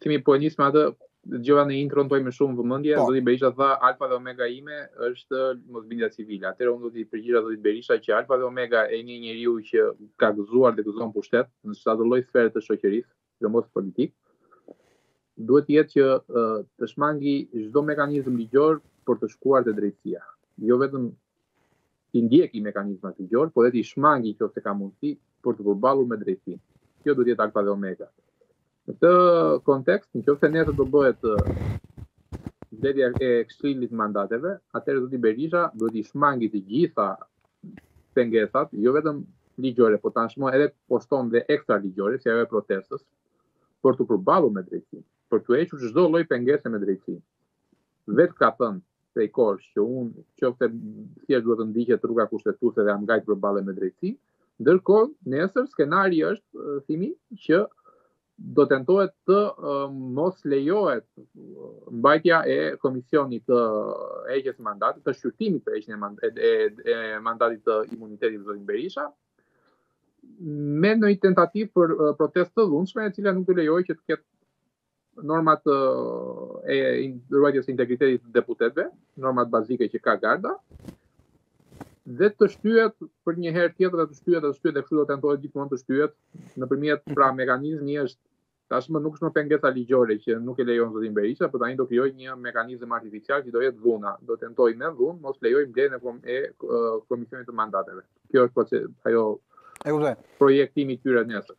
Thimi po e nis me atë dëgjova në intro ndaj më shumë vëmendje, po. zoti Berisha tha alfa dhe omega ime është mosbindja civile. Atëherë unë do t'i përgjigja zotit Berisha që alfa dhe omega e një njeriu që ka gëzuar dhe gëzon pushtet në çdo lloj sfere të shoqërisë, sidomos politik, duhet të jetë që uh, të shmangi çdo mekanizëm ligjor për të shkuar te drejtësia. Jo vetëm T'i ndjeki mekanizmat ligjorë, por dhe t'i shmangi qoftë se ka mundësi për t'u përballur me drejtësinë. Kjo duhet të jetë alfa dhe omega. Në këtë kontekst, në qoftë se nesër do bëhet mbledhja e Këshillit të mandateve, atëherë zoti Berisha duhet t'i shmangi të gjitha pengesat, jo vetëm ligjore, por tashmë edhe poshton dhe ekstra ligjore, si ajo e protestës, për t'u përballur me drejtësinë, për të hequr çdo lloj pengese me drejtësinë. Vetë ka thënë prej kohësh që unë qoftë se thjesht duhet të ndiqet rruga kushtetuese dhe jam gati të përballem me drejtësinë. Ndërkohë, nesër skenari është Thimi që do tentohet të mos lejohet mbajtja e komisionit të heqjes mandatit, të shqyrtimit të heqjes së mandatit, e, e, e mandatit të imunitetit të zotit Berisha, me ndonjë tentativë për protestë të dhunshme, e cila nuk do lejojë që të ketë normat e ruajtjes së integritetit të deputetëve, normat bazike që ka garda, dhe të shtyhet për një herë tjetër të shtyhet të shtyhet e kështu do të tentohet gjithmonë të shtyhet nëpërmjet pra mekanizmi është tashmë nuk është më pengesa ligjore që nuk e lejon zotin Berisha, por tani do krijojë një mekanizëm artificial që do jetë dhuna, do tentojë me dhunë mos lejojë mbledhjen e, kom, e komisionit të mandateve. Kjo është pra që ajo e kuptoj. Projektimi i tyre nesër.